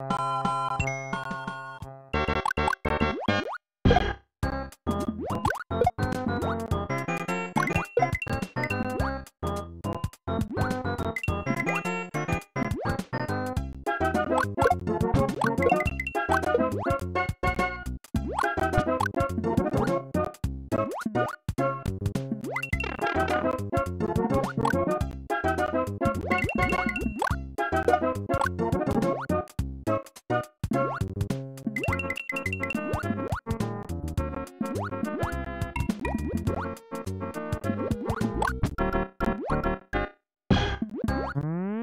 you Hmm?